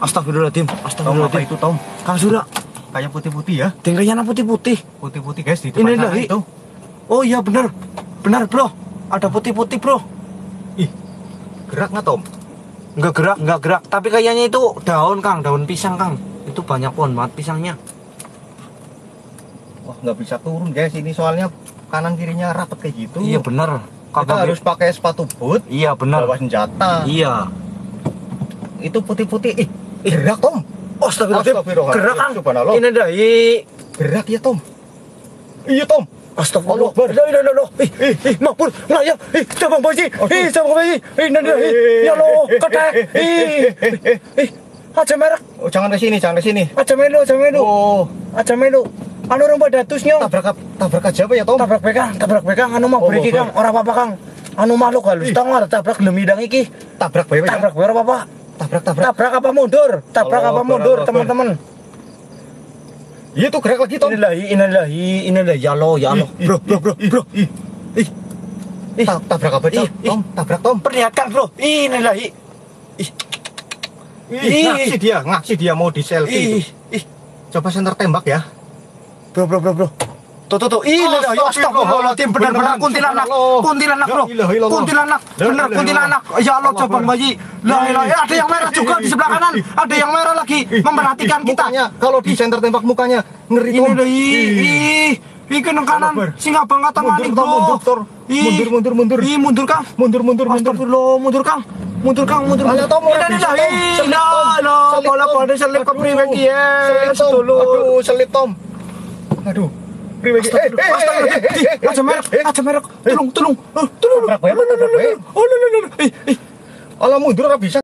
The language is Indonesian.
Astagfirullahaladzim, Tom apa astagfirullahaladzim. itu Tom? Kang Sura, Kayak putih-putih ya? tinggalnya putih-putih. Putih-putih guys di Ini depan sana lagi. itu. Oh iya benar, benar bro. Ada putih-putih bro. Ih, gerak nggak Tom? Nggak gerak, nggak gerak. Tapi kayaknya itu daun Kang, daun pisang Kang. Itu banyak pohon banget pisangnya. Wah nggak bisa turun guys ini soalnya kanan kirinya rapat kayak gitu. Iya benar. Kita harus pakai sepatu boot, Iya benar. bawa senjata. Iya. Itu putih-putih. Ih, gerak Tom. Oh, astagfirullahaladzim. Astagfirullahaladzim. Gerak Kang. Subhanallah. Ini dari Gerak ya Tom. Iya Tom. Astagfirullah. Allah Akbar. Ih, ih, ih, ih, makbul, ngelayap. Ih, cabang bayi. Ih, cabang bayi. Ih, nanti, ih, ya lo, ketek. Ih, ih, aja merek, Oh, jangan ke sini, jangan ke sini. aja melu, aja melu, Oh, aja melu. Anu orang pada tusnya. tabrak tabrak aja apa ya Tom? Tabrak bekang, tabrak bekang, anu mau Oh, beri oh, kang, orang apa kang. Anu makhluk halus, tau nggak tabrak gelem hidang iki. Tabrak bae? Tabrak berapa apa? Tabrak tabrak. Tabrak apa mundur? Tabrak Allah apa mundur, Allah teman-teman? Iya tuh gerak lagi Tom. Inilah, inilah, inilah, ya lo, ya lo. Bro, bro, bro, bro. Ih, ih. Ih. Ta- tabrak apa Tom? Tom, tabrak Tom. Perlihatkan bro, inilah, ih. Ih, ngasih dia, ngasih dia mau di selfie. ih, ih. Coba center tembak ya. Bro, bro, bro, bro. Tuh, tuh, tuh. Ini dah, ya astagfirullahaladzim. Benar-benar kuntilanak. subhanallah. Kuntilanak, bro. Illallah. Kuntilanak. La Benar, kuntilanak. Ya Allah, Akbar. bayi. La ilaha illallah. Ada yang merah juga di sebelah kanan. Ada yang merah lagi. Memperhatikan kita. Kalau di center tembak mukanya ngeri Ini ih, ih. Ih, kena kanan. Sing abang kata Mundur, ngani, Tom, bro. mundur. Mundur, mundur, mundur. Ih, mundur, Kang. Mundur, mundur, mundur. Astagfirullah, mundur, Kang. Mundur, Kang, mundur. Ayo, Tom, Ini Lah, Tom. lah. Bola Tom. pada selip ke Aduh. priwe ki, Selip. Tom. Aduh, selip Tom. Aduh. Ki. Eh, eh, eh, eh, eh, eh, Aja merek, eh, aja merek. Tolong, tolong. Oh, tolong. Tabrak bae, apa tabrak bae? Oh, no, no, no. Eh, eh. Alah mundur ora bisa.